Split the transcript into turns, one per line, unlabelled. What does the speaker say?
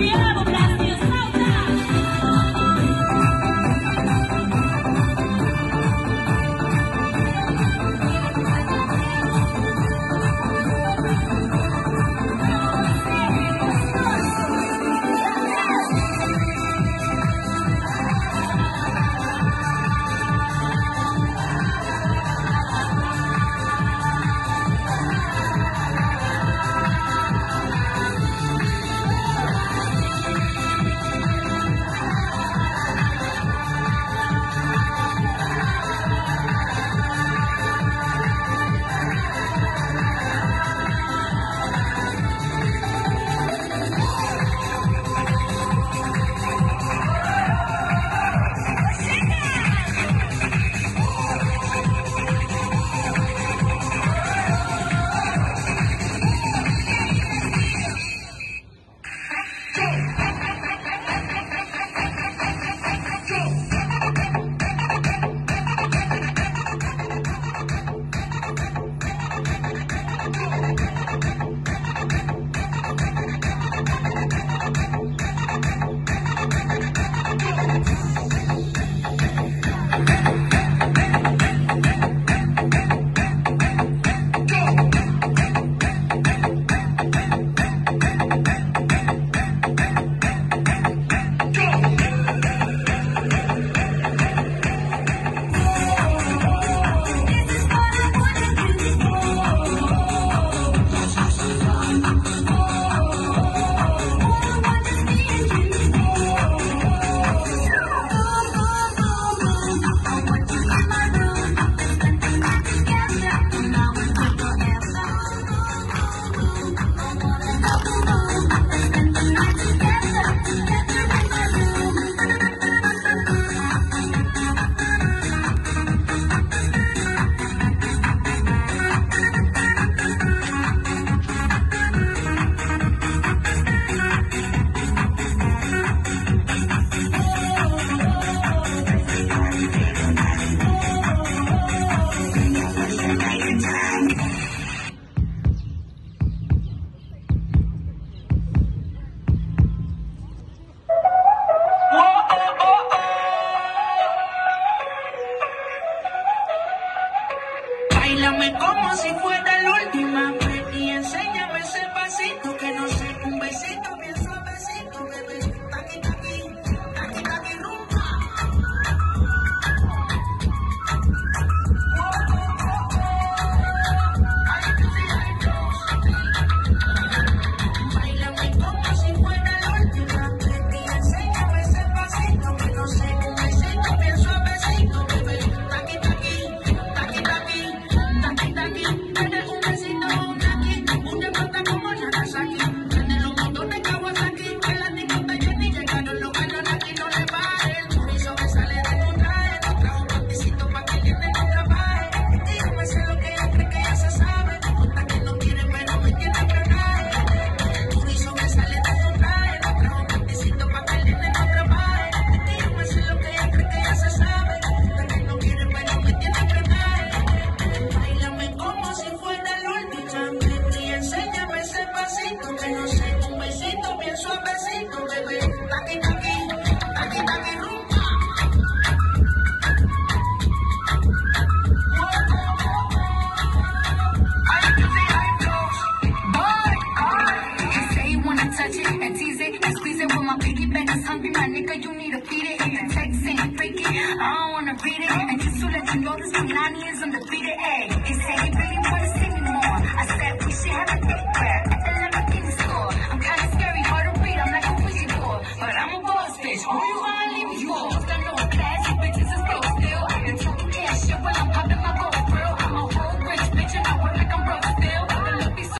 Yeah.
Bailame como si fuera la última.
Cause I'm be my nigga, you need to feed it. If the text ain't freaky, I don't wanna read it. And just to let you know, this Milani is undefeated.